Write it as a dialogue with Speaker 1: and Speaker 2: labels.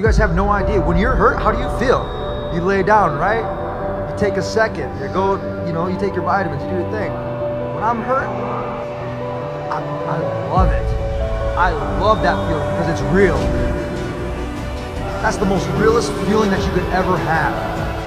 Speaker 1: You guys have no idea. When you're hurt, how do you feel? You lay down, right? You take a second. You go, you know, you take your vitamins, you do your thing. When I'm hurt, I, I love it. I love that feeling because it's real. That's the most realest feeling that you could ever have.